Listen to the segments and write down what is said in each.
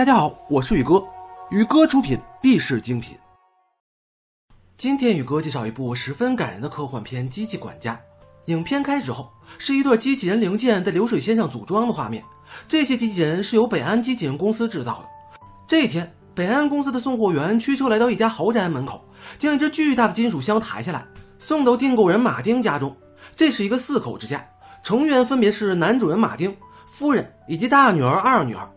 大家好，我是宇哥，宇哥出品必是精品。今天宇哥介绍一部十分感人的科幻片《机器管家》。影片开始后是一对机器人零件在流水线上组装的画面，这些机器人是由北安机器人公司制造的。这一天，北安公司的送货员驱车来到一家豪宅门口，将一只巨大的金属箱抬下来，送到订购人马丁家中。这是一个四口之家，成员分别是男主人马丁、夫人以及大女儿、二女儿。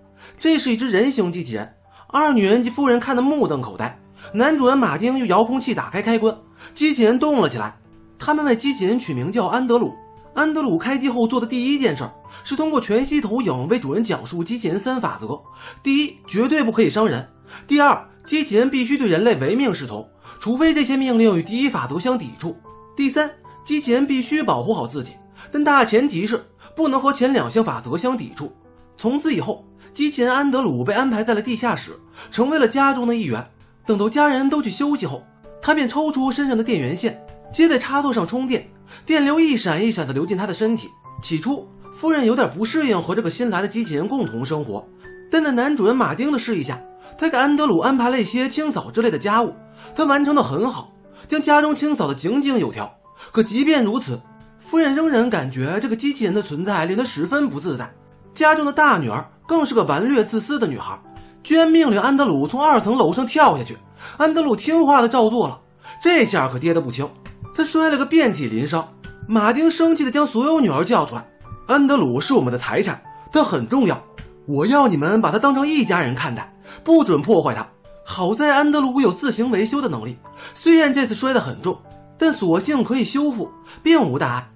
这是一只人形机器人，二女人及夫人看得目瞪口呆。男主人马丁用遥控器打开开关，机器人动了起来。他们为机器人取名叫安德鲁。安德鲁开机后做的第一件事是通过全息投影为主人讲述机器人三法则：第一，绝对不可以伤人；第二，机器人必须对人类唯命是从，除非这些命令与第一法则相抵触；第三，机器人必须保护好自己，但大前提是不能和前两项法则相抵触。从此以后。机器人安德鲁被安排在了地下室，成为了家中的一员。等到家人都去休息后，他便抽出身上的电源线，接在插座上充电，电流一闪一闪的流进他的身体。起初，夫人有点不适应和这个新来的机器人共同生活，但在男主人马丁的示意下，他给安德鲁安排了一些清扫之类的家务，他完成的很好，将家中清扫的井井有条。可即便如此，夫人仍然感觉这个机器人的存在令他十分不自在。家中的大女儿。更是个顽劣自私的女孩，居然命令安德鲁从二层楼上跳下去。安德鲁听话的照做了，这下可跌得不轻，他摔了个遍体鳞伤。马丁生气的将所有女儿叫出来：“安德鲁是我们的财产，他很重要，我要你们把他当成一家人看待，不准破坏他。”好在安德鲁有自行维修的能力，虽然这次摔得很重，但所幸可以修复，并无大碍。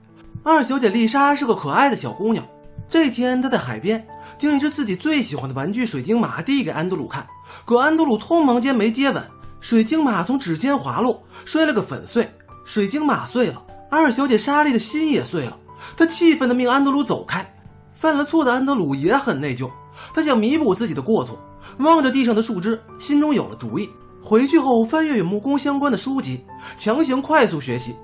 二小姐丽莎是个可爱的小姑娘，这天她在海边。将一只自己最喜欢的玩具水晶马递给安德鲁看，可安德鲁匆忙间没接稳，水晶马从指尖滑落，摔了个粉碎。水晶马碎了，二小姐莎莉的心也碎了，她气愤的命安德鲁走开。犯了错的安德鲁也很内疚，他想弥补自己的过错，望着地上的树枝，心中有了主意。回去后翻阅与木工相关的书籍，强行快速学习。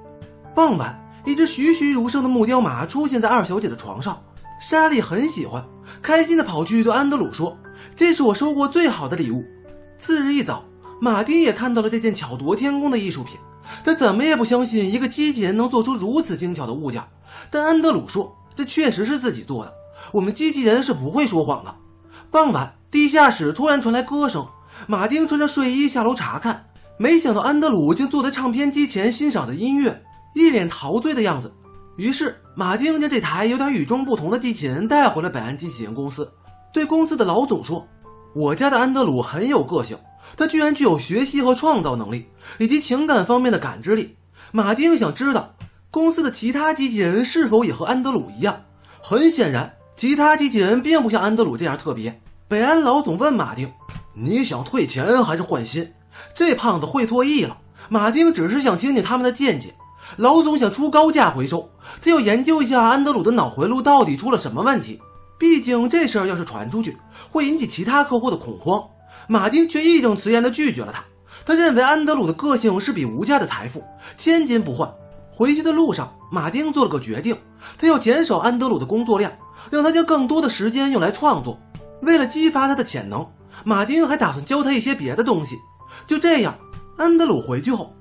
傍晚，一只栩栩如生的木雕马出现在二小姐的床上，莎莉很喜欢。开心的跑去对安德鲁说：“这是我收过最好的礼物。”次日一早，马丁也看到了这件巧夺天工的艺术品，他怎么也不相信一个机器人能做出如此精巧的物件。但安德鲁说：“这确实是自己做的，我们机器人是不会说谎的。”傍晚，地下室突然传来歌声，马丁穿着睡衣下楼查看，没想到安德鲁竟坐在唱片机前欣赏着音乐，一脸陶醉的样子。于是，马丁将这台有点与众不同的机器人带回了北安机器人公司，对公司的老总说：“我家的安德鲁很有个性，他居然具有学习和创造能力，以及情感方面的感知力。”马丁想知道公司的其他机器人是否也和安德鲁一样。很显然，其他机器人并不像安德鲁这样特别。北安老总问马丁：“你想退钱还是换新？”这胖子会错意了。马丁只是想听听他们的见解。老总想出高价回收，他要研究一下安德鲁的脑回路到底出了什么问题。毕竟这事儿要是传出去，会引起其他客户的恐慌。马丁却义正辞严地拒绝了他。他认为安德鲁的个性是笔无价的财富，千金不换。回去的路上，马丁做了个决定，他要减少安德鲁的工作量，让他将更多的时间用来创作。为了激发他的潜能，马丁还打算教他一些别的东西。就这样，安德鲁回去后。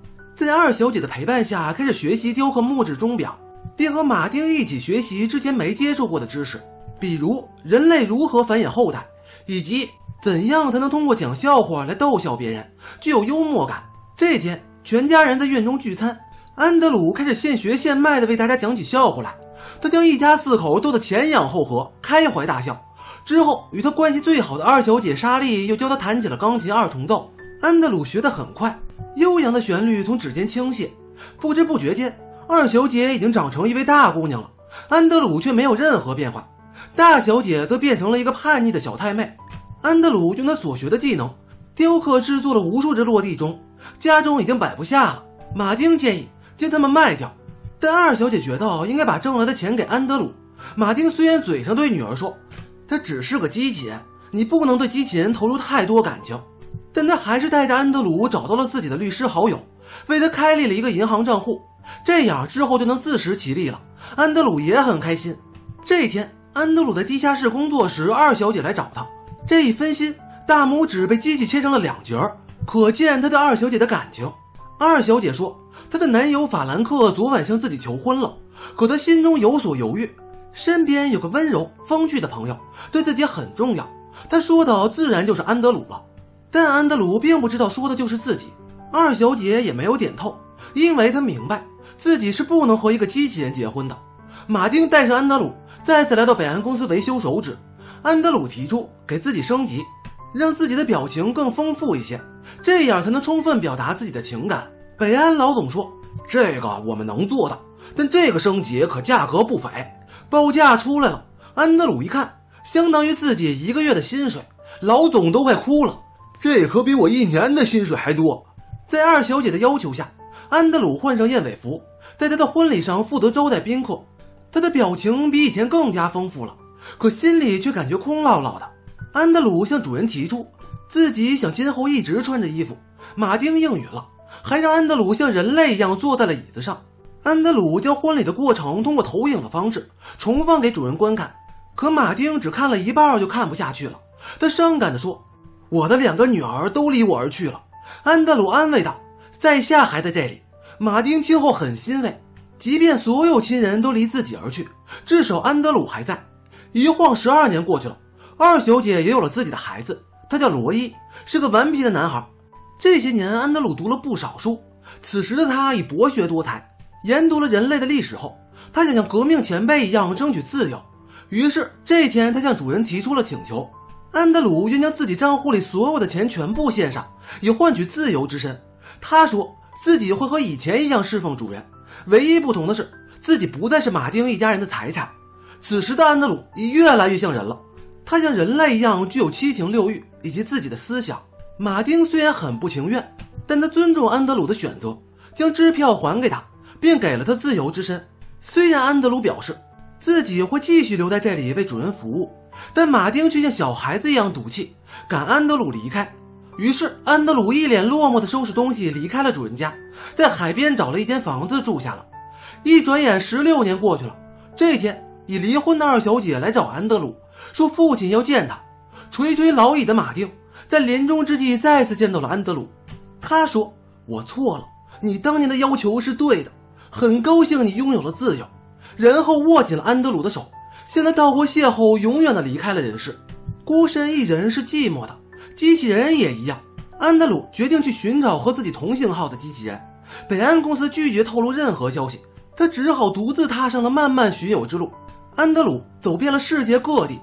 在二小姐的陪伴下，开始学习雕刻木质钟表，并和马丁一起学习之前没接触过的知识，比如人类如何繁衍后代，以及怎样才能通过讲笑话来逗笑别人，具有幽默感。这天，全家人在院中聚餐，安德鲁开始现学现卖的为大家讲起笑话来，他将一家四口逗得前仰后合，开怀大笑。之后，与他关系最好的二小姐莎莉又教他弹起了钢琴二重奏，安德鲁学得很快。悠扬的旋律从指尖倾泻，不知不觉间，二小姐已经长成一位大姑娘了。安德鲁却没有任何变化，大小姐则变成了一个叛逆的小太妹。安德鲁用他所学的技能，雕刻制作了无数只落地钟，家中已经摆不下了。马丁建议将它们卖掉，但二小姐觉得应该把挣来的钱给安德鲁。马丁虽然嘴上对女儿说，他只是个机器人，你不能对机器人投入太多感情。但他还是带着安德鲁找到了自己的律师好友，为他开立了一个银行账户，这样之后就能自食其力了。安德鲁也很开心。这一天，安德鲁在地下室工作时，二小姐来找他。这一分心，大拇指被机器切成了两截儿，可见她对二小姐的感情。二小姐说，她的男友法兰克昨晚向自己求婚了，可她心中有所犹豫，身边有个温柔风趣的朋友对自己很重要。她说的自然就是安德鲁了，但安德鲁并不知道说的就是自己。二小姐也没有点透，因为她明白自己是不能和一个机器人结婚的。马丁带上安德鲁再次来到北安公司维修手指，安德鲁提出给自己升级。让自己的表情更丰富一些，这样才能充分表达自己的情感。北安老总说：“这个我们能做到，但这个升级可价格不菲，报价出来了。”安德鲁一看，相当于自己一个月的薪水，老总都快哭了。这可比我一年的薪水还多。在二小姐的要求下，安德鲁换上燕尾服，在他的婚礼上负责招待宾客。他的表情比以前更加丰富了，可心里却感觉空落落的。安德鲁向主人提出自己想今后一直穿着衣服，马丁应允了，还让安德鲁像人类一样坐在了椅子上。安德鲁将婚礼的过程通过投影的方式重放给主人观看，可马丁只看了一半就看不下去了，他伤感地说：“我的两个女儿都离我而去了。”安德鲁安慰道：“在下还在这里。”马丁听后很欣慰，即便所有亲人都离自己而去，至少安德鲁还在。一晃十二年过去了。二小姐也有了自己的孩子，他叫罗伊，是个顽皮的男孩。这些年，安德鲁读了不少书。此时的他已博学多才，研读了人类的历史后，他想像革命前辈一样争取自由。于是这天，他向主人提出了请求：安德鲁愿将自己账户里所有的钱全部献上，以换取自由之身。他说自己会和以前一样侍奉主人，唯一不同的是自己不再是马丁一家人的财产。此时的安德鲁已越来越像人了。他像人类一样具有七情六欲以及自己的思想。马丁虽然很不情愿，但他尊重安德鲁的选择，将支票还给他，并给了他自由之身。虽然安德鲁表示自己会继续留在这里为主人服务，但马丁却像小孩子一样赌气，赶安德鲁离开。于是安德鲁一脸落寞地收拾东西离开了主人家，在海边找了一间房子住下了。一转眼十六年过去了，这天已离婚的二小姐来找安德鲁。说父亲要见他，垂垂老矣的马丁在临终之际再次见到了安德鲁。他说：“我错了，你当年的要求是对的，很高兴你拥有了自由。”然后握紧了安德鲁的手，向他道过谢后，永远的离开了人世。孤身一人是寂寞的，机器人也一样。安德鲁决定去寻找和自己同型号的机器人。北安公司拒绝透露任何消息，他只好独自踏上了漫漫寻友之路。安德鲁走遍了世界各地。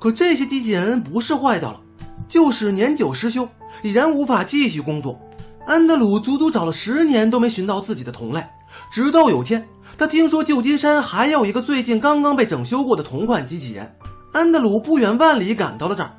可这些机器人不是坏掉了，就是年久失修，已然无法继续工作。安德鲁足足找了十年都没寻到自己的同类，直到有天，他听说旧金山还有一个最近刚刚被整修过的同款机器人。安德鲁不远万里赶到了这儿，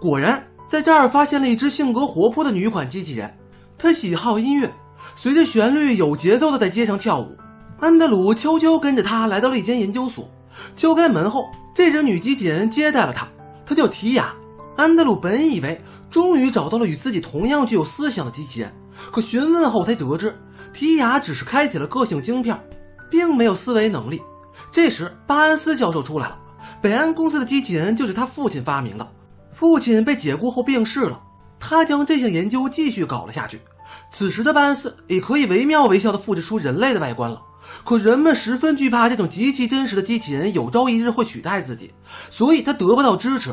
果然在这儿发现了一只性格活泼的女款机器人。他喜好音乐，随着旋律有节奏的在街上跳舞。安德鲁悄悄跟着他来到了一间研究所，敲开门后。这只女机器人接待了他，她叫提亚。安德鲁本以为终于找到了与自己同样具有思想的机器人，可询问后才得知，提亚只是开启了个性晶片，并没有思维能力。这时，巴恩斯教授出来了，北安公司的机器人就是他父亲发明的。父亲被解雇后病逝了，他将这项研究继续搞了下去。此时的巴恩斯也可以惟妙惟肖地复制出人类的外观了。可人们十分惧怕这种极其真实的机器人有朝一日会取代自己，所以他得不到支持。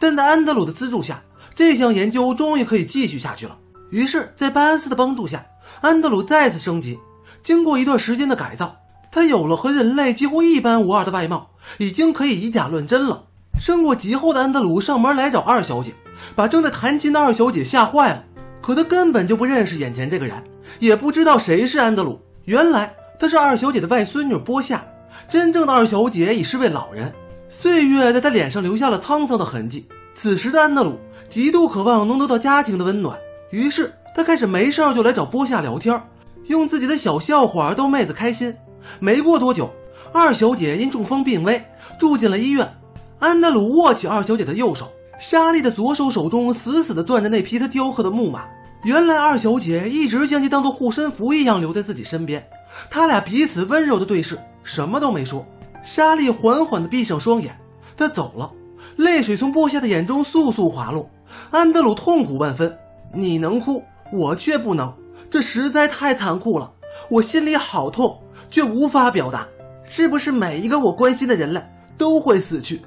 但在安德鲁的资助下，这项研究终于可以继续下去了。于是，在巴恩斯的帮助下，安德鲁再次升级。经过一段时间的改造，他有了和人类几乎一般无二的外貌，已经可以以假乱真了。升过级后的安德鲁上门来找二小姐，把正在弹琴的二小姐吓坏了。可他根本就不认识眼前这个人，也不知道谁是安德鲁。原来。她是二小姐的外孙女波夏，真正的二小姐已是位老人，岁月在她脸上留下了沧桑的痕迹。此时的安德鲁极度渴望能得到家庭的温暖，于是他开始没事儿就来找波夏聊天，用自己的小笑话逗妹子开心。没过多久，二小姐因中风病危，住进了医院。安德鲁握起二小姐的右手，莎莉的左手手中死死地攥着那匹他雕刻的木马。原来二小姐一直将其当做护身符一样留在自己身边。他俩彼此温柔的对视，什么都没说。莎莉缓缓地闭上双眼，她走了，泪水从波夏的眼中簌簌滑落。安德鲁痛苦万分，你能哭，我却不能，这实在太残酷了。我心里好痛，却无法表达。是不是每一个我关心的人类都会死去？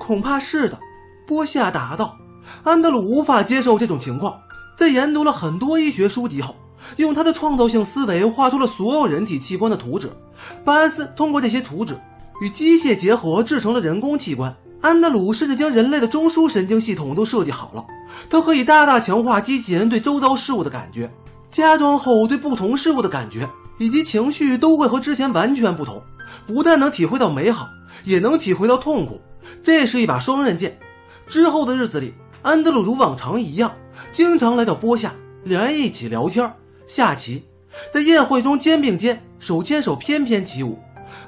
恐怕是的。波西亚答道。安德鲁无法接受这种情况，在研读了很多医学书籍后，用他的创造性思维画出了所有人体器官的图纸。巴恩斯通过这些图纸与机械结合，制成了人工器官。安德鲁甚至将人类的中枢神经系统都设计好了，它可以大大强化机器人对周遭事物的感觉，加装后对不同事物的感觉以及情绪都会和之前完全不同。不但能体会到美好，也能体会到痛苦。这是一把双刃剑。之后的日子里，安德鲁如往常一样，经常来到波夏，两人一起聊天、下棋，在宴会中肩并肩、手牵手翩翩起舞。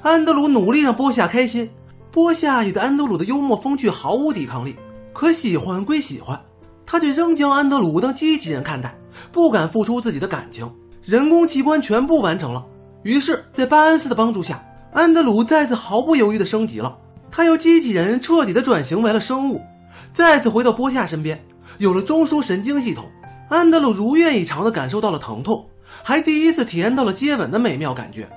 安德鲁努力让波夏开心。波夏也对安德鲁的幽默风趣毫无抵抗力，可喜欢归喜欢，他却仍将安德鲁当机器人看待，不敢付出自己的感情。人工器官全部完成了，于是，在巴恩斯的帮助下，安德鲁再次毫不犹豫地升级了。他由机器人彻底地转型为了生物，再次回到波夏身边，有了中枢神经系统。安德鲁如愿以偿地感受到了疼痛，还第一次体验到了接吻的美妙感觉。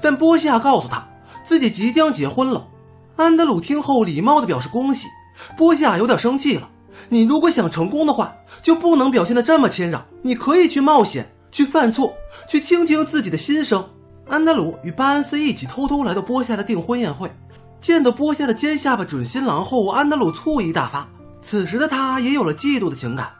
但波夏告诉他，自己即将结婚了。安德鲁听后礼貌地表示恭喜，波夏有点生气了。你如果想成功的话，就不能表现得这么谦让。你可以去冒险，去犯错，去倾听自己的心声。安德鲁与巴恩斯一起偷偷来到波夏的订婚宴会，见到波夏的尖下巴准新郎后，安德鲁醋意大发。此时的他也有了嫉妒的情感。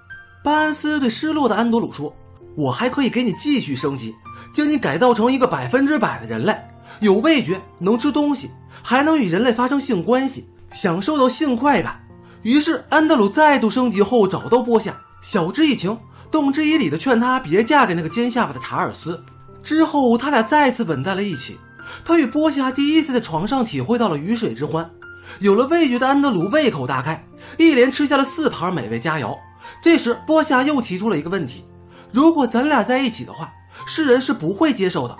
巴恩斯对失落的安德鲁说：“我还可以给你继续升级，将你改造成一个百分之百的人类，有味觉，能吃东西。”还能与人类发生性关系，享受到性快感。于是安德鲁再度升级后找到波夏，晓之以情，动之以理的劝他别嫁给那个尖下巴的查尔斯。之后他俩再次吻在了一起。他与波夏第一次在床上体会到了鱼水之欢。有了味觉的安德鲁胃口大开，一连吃下了四盘美味佳肴。这时波夏又提出了一个问题：如果咱俩在一起的话，世人是不会接受的。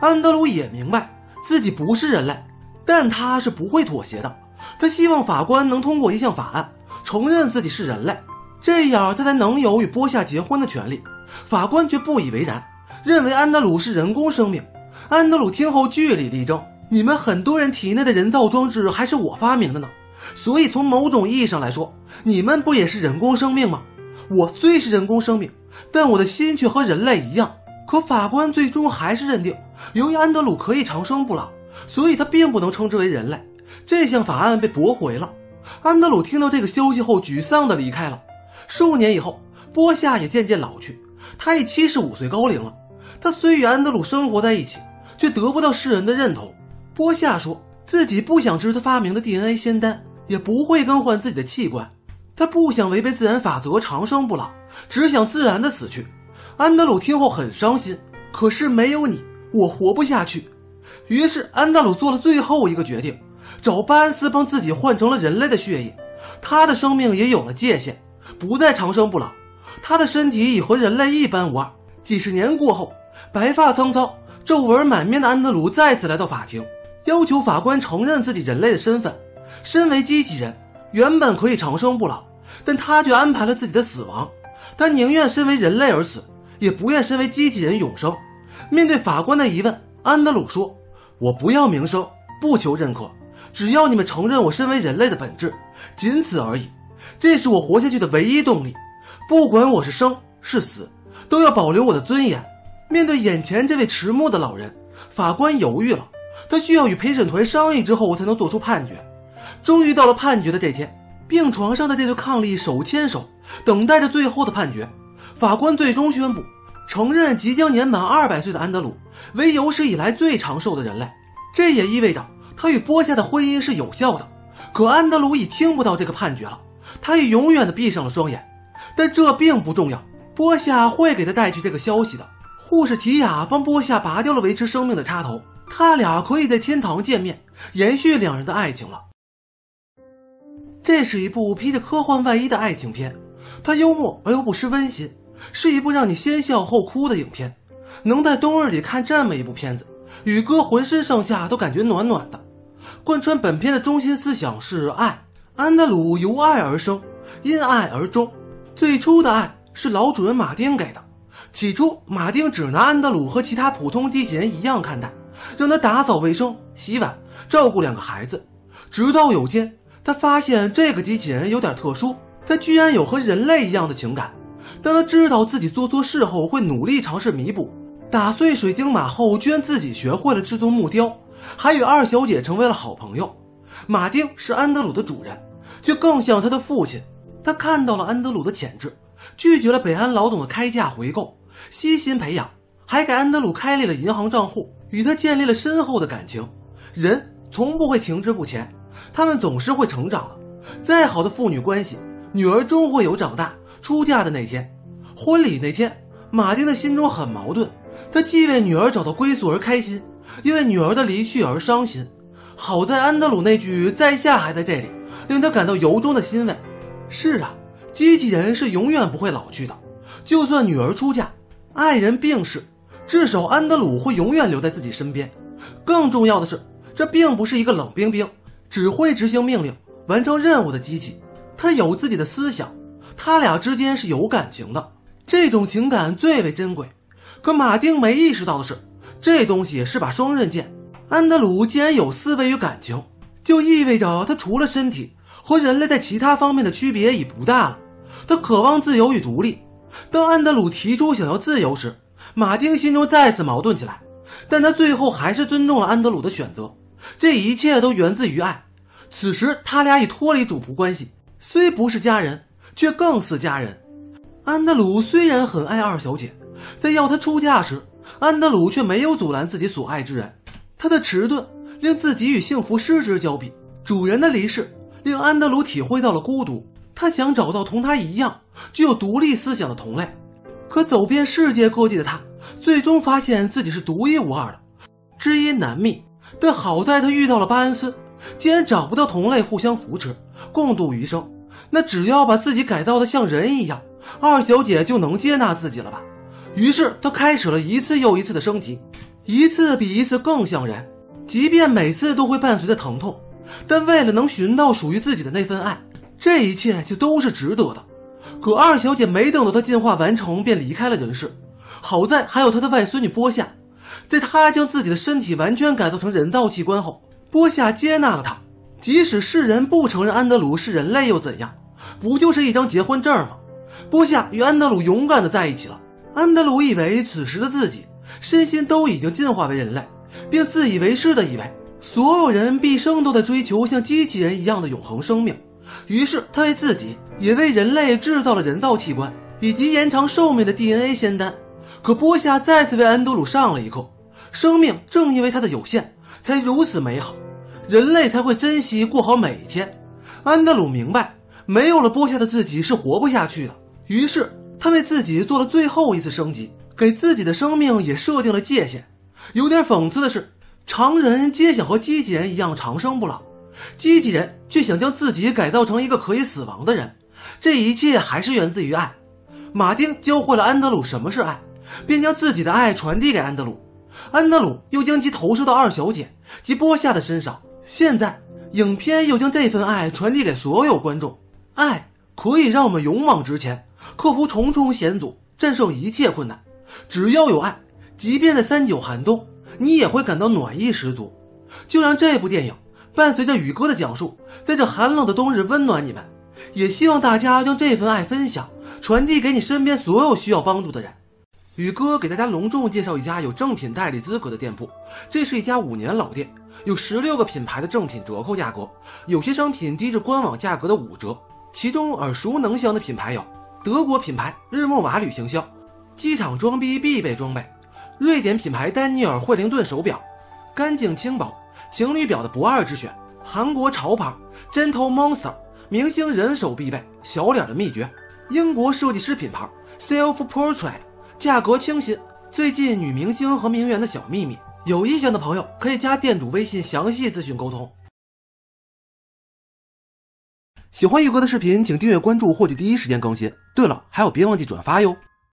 安德鲁也明白自己不是人类。但他是不会妥协的。他希望法官能通过一项法案，承认自己是人类，这样他才能有与波夏结婚的权利。法官却不以为然，认为安德鲁是人工生命。安德鲁听后据理力争：“你们很多人体内的人造装置还是我发明的呢，所以从某种意义上来说，你们不也是人工生命吗？我虽是人工生命，但我的心却和人类一样。”可法官最终还是认定，由于安德鲁可以长生不老。所以，他并不能称之为人类。这项法案被驳回了。安德鲁听到这个消息后，沮丧地离开了。数年以后，波夏也渐渐老去，他已七十五岁高龄了。他虽与安德鲁生活在一起，却得不到世人的认同。波夏说自己不想吃他发明的 DNA 仙丹，也不会更换自己的器官。他不想违背自然法则长生不老，只想自然的死去。安德鲁听后很伤心，可是没有你，我活不下去。于是安德鲁做了最后一个决定，找巴恩斯帮自己换成了人类的血液，他的生命也有了界限，不再长生不老，他的身体已和人类一般无二。几十年过后，白发苍苍、皱纹满面的安德鲁再次来到法庭，要求法官承认自己人类的身份。身为机器人，原本可以长生不老，但他却安排了自己的死亡。他宁愿身为人类而死，也不愿身为机器人永生。面对法官的疑问，安德鲁说。我不要名声，不求认可，只要你们承认我身为人类的本质，仅此而已。这是我活下去的唯一动力。不管我是生是死，都要保留我的尊严。面对眼前这位迟暮的老人，法官犹豫了。他需要与陪审团商议之后我才能做出判决。终于到了判决的这天，病床上的这对伉俪手牵手，等待着最后的判决。法官最终宣布。承认即将年满二百岁的安德鲁为有史以来最长寿的人类，这也意味着他与波夏的婚姻是有效的。可安德鲁已听不到这个判决了，他已永远的闭上了双眼。但这并不重要，波夏会给他带去这个消息的。护士提亚帮波夏拔掉了维持生命的插头，他俩可以在天堂见面，延续两人的爱情了。这是一部披着科幻外衣的爱情片，它幽默而又不失温馨。是一部让你先笑后哭的影片，能在冬日里看这么一部片子，宇哥浑身上下都感觉暖暖的。贯穿本片的中心思想是爱，安德鲁由爱而生，因爱而终。最初的爱是老主人马丁给的。起初，马丁只拿安德鲁和其他普通机器人一样看待，让他打扫卫生、洗碗、照顾两个孩子。直到有天，他发现这个机器人有点特殊，他居然有和人类一样的情感。当他知道自己做错事后，会努力尝试弥补。打碎水晶马后，居然自己学会了制作木雕，还与二小姐成为了好朋友。马丁是安德鲁的主人，却更像他的父亲。他看到了安德鲁的潜质，拒绝了北安老总的开价回购，悉心培养，还给安德鲁开立了银行账户，与他建立了深厚的感情。人从不会停滞不前，他们总是会成长的。再好的父女关系，女儿终会有长大、出嫁的那天。婚礼那天，马丁的心中很矛盾，他既为女儿找到归宿而开心，又为女儿的离去而伤心。好在安德鲁那句“在下还在这里”，令他感到由衷的欣慰。是啊，机器人是永远不会老去的。就算女儿出嫁，爱人病逝，至少安德鲁会永远留在自己身边。更重要的是，这并不是一个冷冰冰、只会执行命令、完成任务的机器，他有自己的思想。他俩之间是有感情的，这种情感最为珍贵。可马丁没意识到的是，这东西是把双刃剑。安德鲁既然有思维与感情，就意味着他除了身体。和人类在其他方面的区别已不大了。他渴望自由与独立。当安德鲁提出想要自由时，马丁心中再次矛盾起来。但他最后还是尊重了安德鲁的选择。这一切都源自于爱。此时他俩已脱离主仆关系，虽不是家人，却更似家人。安德鲁虽然很爱二小姐，在要她出嫁时，安德鲁却没有阻拦自己所爱之人。他的迟钝令自己与幸福失之交臂。主人的离世。令安德鲁体会到了孤独，他想找到同他一样具有独立思想的同类。可走遍世界各地的他，最终发现自己是独一无二的，知音难觅。但好在他遇到了巴恩斯，既然找不到同类互相扶持，共度余生，那只要把自己改造的像人一样，二小姐就能接纳自己了吧？于是她开始了一次又一次的升级，一次比一次更像人，即便每次都会伴随着疼痛。但为了能寻到属于自己的那份爱，这一切就都是值得的。可二小姐没等到她进化完成，便离开了人世。好在还有她的外孙女波夏，在她将自己的身体完全改造成人造器官后，波夏接纳了她。即使世人不承认安德鲁是人类又怎样？不就是一张结婚证吗？波夏与安德鲁勇敢的在一起了。安德鲁以为此时的自己身心都已经进化为人类，并自以为是的以为。所有人毕生都在追求像机器人一样的永恒生命，于是他为自己也为人类制造了人造器官以及延长寿命的 DNA 仙丹。可波夏再次为安德鲁上了一课：生命正因为它的有限，才如此美好，人类才会珍惜过好每一天。安德鲁明白，没有了波夏的自己是活不下去的，于是他为自己做了最后一次升级，给自己的生命也设定了界限。有点讽刺的是。常人皆想和机器人一样长生不老，机器人却想将自己改造成一个可以死亡的人。这一切还是源自于爱。马丁教会了安德鲁什么是爱，便将自己的爱传递给安德鲁。安德鲁又将其投射到二小姐及波夏的身上。现在，影片又将这份爱传递给所有观众。爱可以让我们勇往直前，克服重重险阻，战胜一切困难。只要有爱，即便在三九寒冬。你也会感到暖意十足。就让这部电影伴随着宇哥的讲述，在这寒冷的冬日温暖你们。也希望大家将这份爱分享，传递给你身边所有需要帮助的人。宇哥给大家隆重介绍一家有正品代理资格的店铺，这是一家五年老店，有十六个品牌的正品折扣价格，有些商品低至官网价格的五折。其中耳熟能详的品牌有德国品牌日默瓦旅行箱，机场装逼必备装备。瑞典品牌丹尼尔惠灵顿手表，干净轻薄，情侣表的不二之选。韩国潮牌 Gentle Monster，明星人手必备，小脸的秘诀。英国设计师品牌 Self Portrait，价格清新，最近女明星和名媛的小秘密。有意向的朋友可以加店主微信详细咨询沟通。喜欢玉哥的视频，请订阅关注，获取第一时间更新。对了，还有别忘记转发哟。